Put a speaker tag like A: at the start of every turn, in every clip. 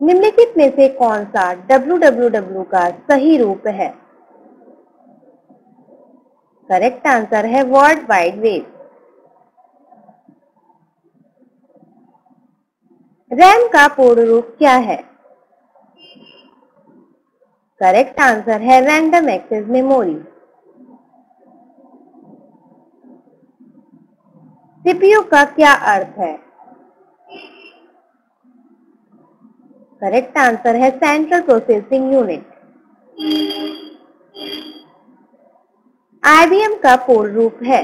A: निम्नलिखित में से कौन सा www का सही रूप है? करेक्ट आंसर है वर्ल्ड वाइड वेब रैम का पूर्ण रूप क्या है? करेक्ट आंसर है रैंडम एक्सेस मेमोरी सीपीयू का क्या अर्थ है? करेक्ट आंसर है सेंट्रल प्रोसेसिंग यूनिट आईबीएम का पूर्ण रूप है।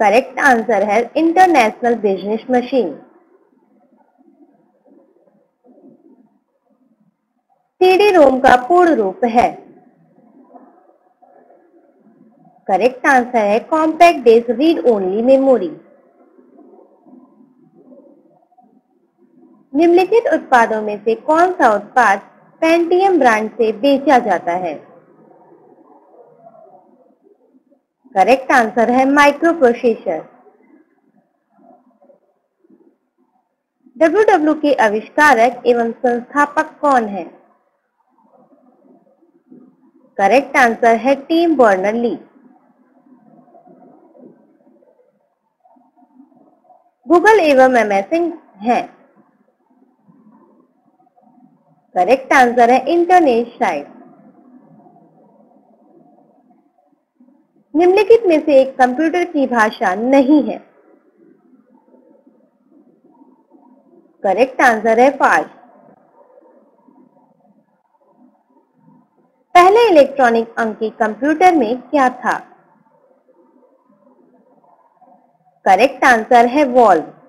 A: करेक्ट आंसर है international business machine CD ROM का पूर्ण रूप है। करेक्ट आंसर है compact disc read only memory निम्नलिखित उत्पादों में से कौन सा उत्पाद पेंटियम ब्रांड से बेचा जाता है? करेक्ट आंसर है माइक्रो प्रोसेसर डब्ल्यू के आविष्कारक एवं संस्थापक कौन है? करेक्ट आंसर है टीम बर्नर ली गूगल एवं एमएसएन है। करेक्ट आंसर है इंटरनेट साइट निम्नलिखित में से एक कंप्यूटर की भाषा नहीं है. करेक्ट आंसर है फास्ट पहले इलेक्ट्रॉनिक अंकी कंप्यूटर में क्या था? करेक्ट आंसर है वॉल्व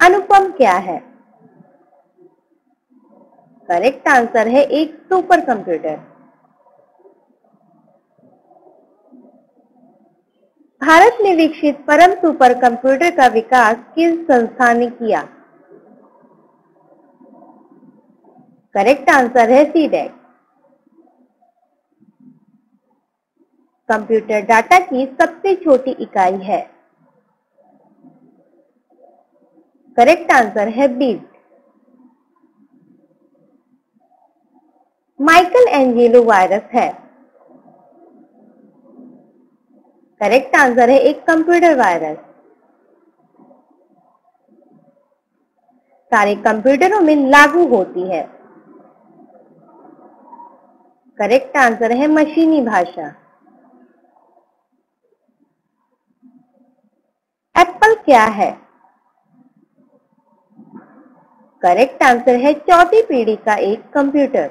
A: अनुपम क्या है? करेक्ट आंसर है एक सुपर कंप्यूटर भारत में विकसित परम सुपर कंप्यूटर का विकास किस संस्था ने किया? करेक्ट आंसर है सीडेक कंप्यूटर डाटा की सबसे छोटी इकाई है। करेक्ट आंसर है बीट माइकल एंजेलो वायरस है। करेक्ट आंसर है एक कंप्यूटर वायरस। सारे कंप्यूटरों में लागू होती है। करेक्ट आंसर है मशीनी भाषा। एप्पल क्या है? करेक्ट आंसर है चौथी पीढ़ी का एक कंप्यूटर।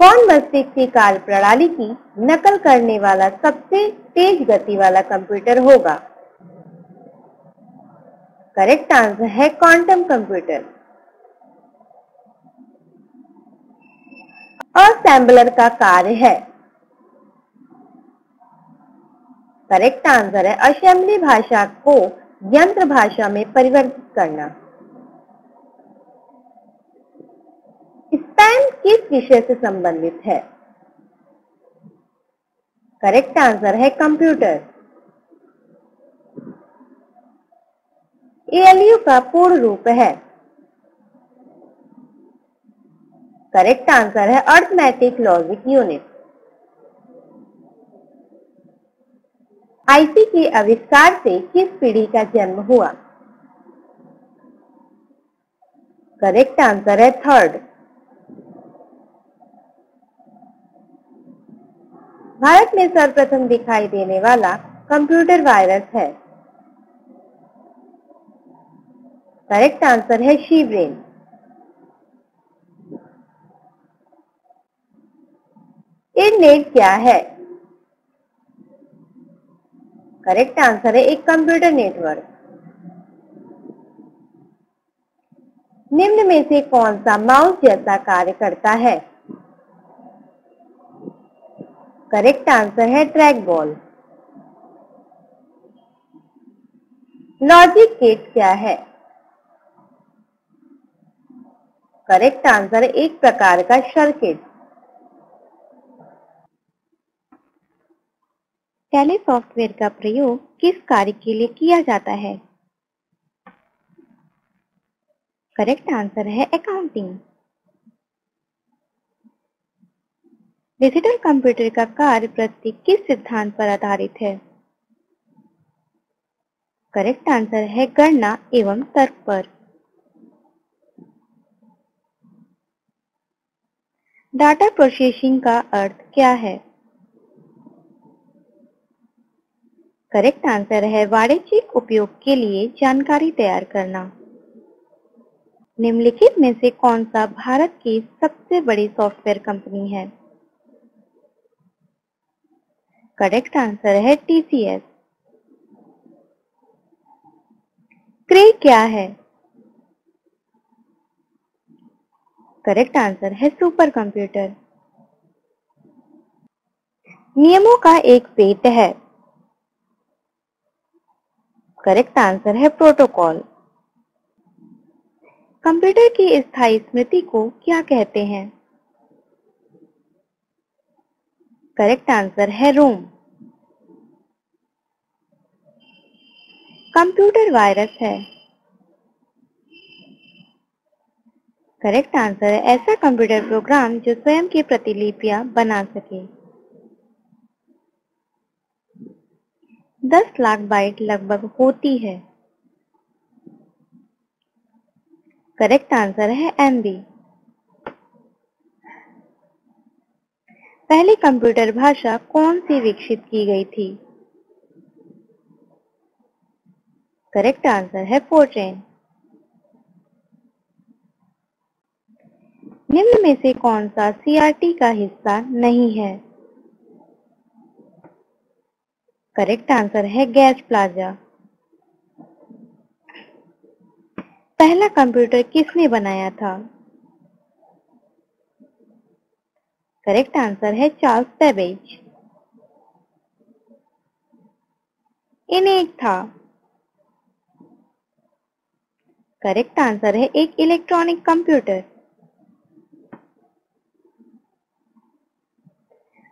A: कौन मस्तिष्क की कार्य प्रणाली की नकल करने वाला सबसे तेज गति वाला कंप्यूटर होगा? करेक्ट आंसर है क्वांटम कंप्यूटर असेंबलर का कार्य है। करेक्ट आंसर है असेंबली भाषा को यंत्र भाषा में परिवर्तित करना। स्पैम किस विषय से संबंधित है? करेक्ट आंसर है कंप्यूटर। एएलयू का पूर्ण रूप है। करेक्ट आंसर है अर्थमेटिक लॉजिक यूनिट। आईसी के आविष्कार से किस पीढ़ी का जन्म हुआ? करेक्ट आंसर है थर्ड भारत में सर्वप्रथम दिखाई देने वाला कंप्यूटर वायरस है। करेक्ट आंसर है शी ब्रेन नेट क्या है? करेक्ट आंसर है, एक कंप्यूटर नेटवर्क निम्न में से कौन सा माउस जैसा कार्य करता है? करेक्ट आंसर है ट्रैक बॉल लॉजिक गेट क्या है? करेक्ट आंसर एक प्रकार का सर्किट
B: टैली सॉफ्टवेयर का प्रयोग किस कार्य के लिए किया जाता है? करेक्ट आंसर है अकाउंटिंग डिजिटल कंप्यूटर का कार्य प्रत्येक किस सिद्धांत पर आधारित है? करेक्ट आंसर है गणना एवं तर्क पर। डाटा प्रोसेसिंग का अर्थ क्या है? करेक्ट आंसर है वाणिज्यिक उपयोग के लिए जानकारी तैयार करना। निम्नलिखित में से कौन सा भारत की सबसे बड़ी सॉफ्टवेयर कंपनी है? करेक्ट आंसर है टीसीएस क्रे क्या है? करेक्ट आंसर है सुपर कंप्यूटर नियमों का एक पेट है। करेक्ट आंसर है प्रोटोकॉल कंप्यूटर की स्थायी स्मृति को क्या कहते हैं? करेक्ट आंसर है रोम कंप्यूटर वायरस है. करेक्ट आंसर है ऐसा कंप्यूटर प्रोग्राम जो स्वयं की प्रतिलिपियाँ बना सके। 10 लाख बाइट लगभग होती है। करेक्ट आंसर है एमबी पहली कंप्यूटर भाषा कौन सी विकसित की गई थी? करेक्ट आंसर है फोर्ट्रेन। निम्न में से कौन सा सीआरटी का हिस्सा नहीं है? करेक्ट आंसर है गैस प्लाजा। पहला कंप्यूटर किसने बनाया था? करेक्ट आंसर है चार्ल्स बेबेज। एक था। करेक्ट आंसर है एक इलेक्ट्रॉनिक कंप्यूटर।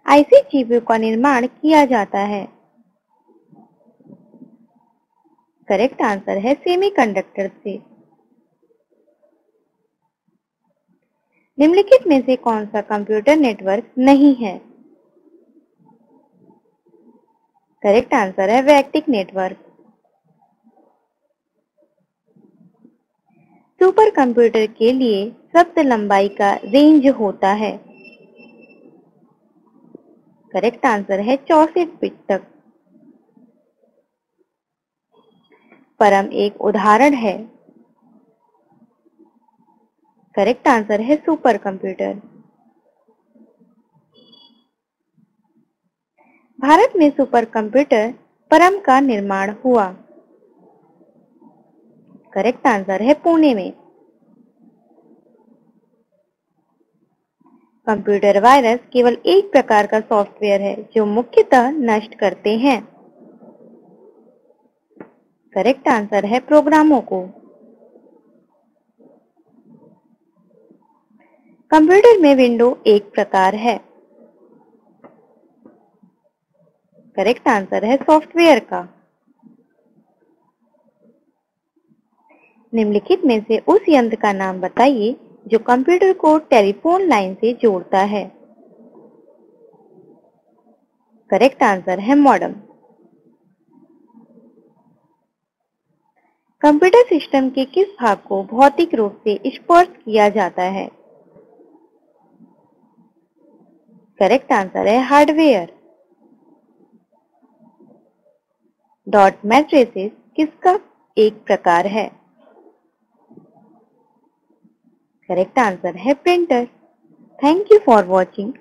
B: आईसी जीपीयू का निर्माण किया जाता है। करेक्ट आंसर है सेमीकंडक्टर से। निम्नलिखित में से कौन सा कंप्यूटर नेटवर्क नहीं है? करेक्ट आंसर है वैक्टिक नेटवर्क सुपर कंप्यूटर के लिए शब्द लंबाई का रेंज होता है। करेक्ट आंसर है चौसठ बिट तक। परम एक उदाहरण है। करेक्ट आंसर है सुपर कंप्यूटर। भारत में सुपर कंप्यूटर परम का निर्माण हुआ। करेक्ट आंसर है पुणे में। कंप्यूटर वायरस केवल एक प्रकार का सॉफ्टवेयर है जो मुख्यतः नष्ट करते हैं। करेक्ट आंसर है प्रोग्रामों को। कंप्यूटर में विंडो एक प्रकार है। करेक्ट आंसर है सॉफ्टवेयर का। निम्नलिखित में से उस यंत्र का नाम बताइए जो कंप्यूटर को टेलीफोन लाइन से जोड़ता है। करेक्ट आंसर है मॉडम। कंप्यूटर सिस्टम के किस भाग को भौतिक रूप से स्पर्श किया जाता है? करेक्ट आंसर है हार्डवेयर। डॉट मैट्रिसेस किसका एक प्रकार है? करेक्ट आंसर है printer. Thank you for watching.